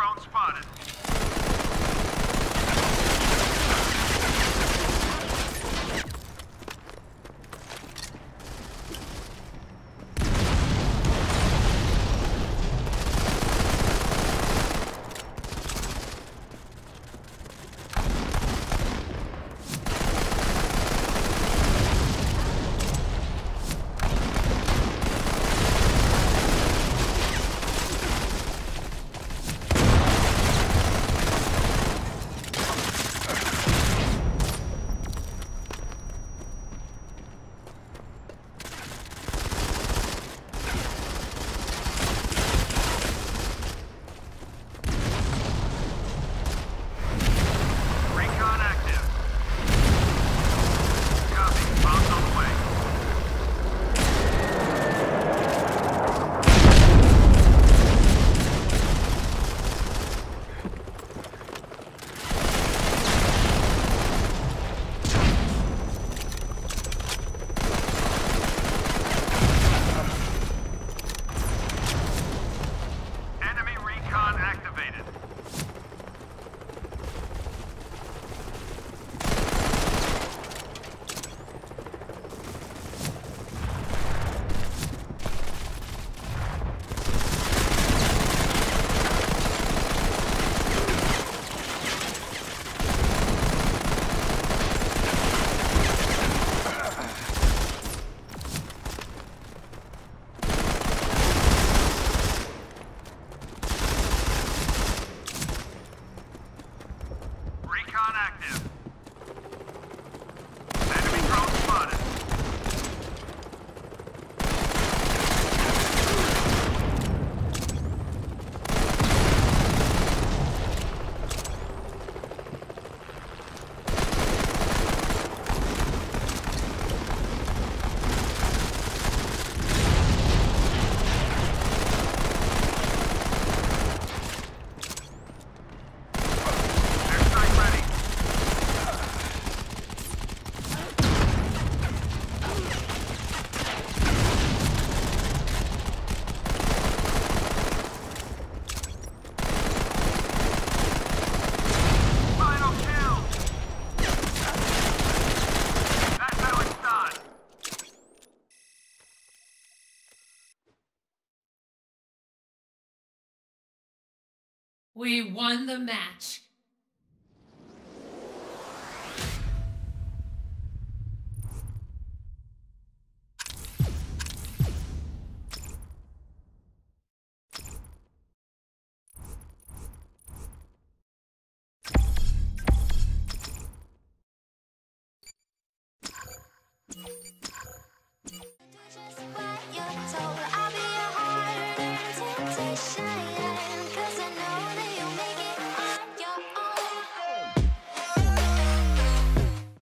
drone spotted. We won the match. Just what you told, I'll be a temptation.